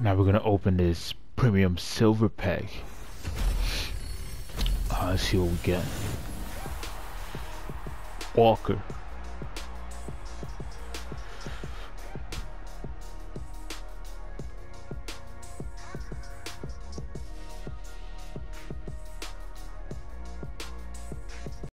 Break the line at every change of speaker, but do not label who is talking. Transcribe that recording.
Now we're gonna open this premium silver pack. Uh, let's see what we get. Walker.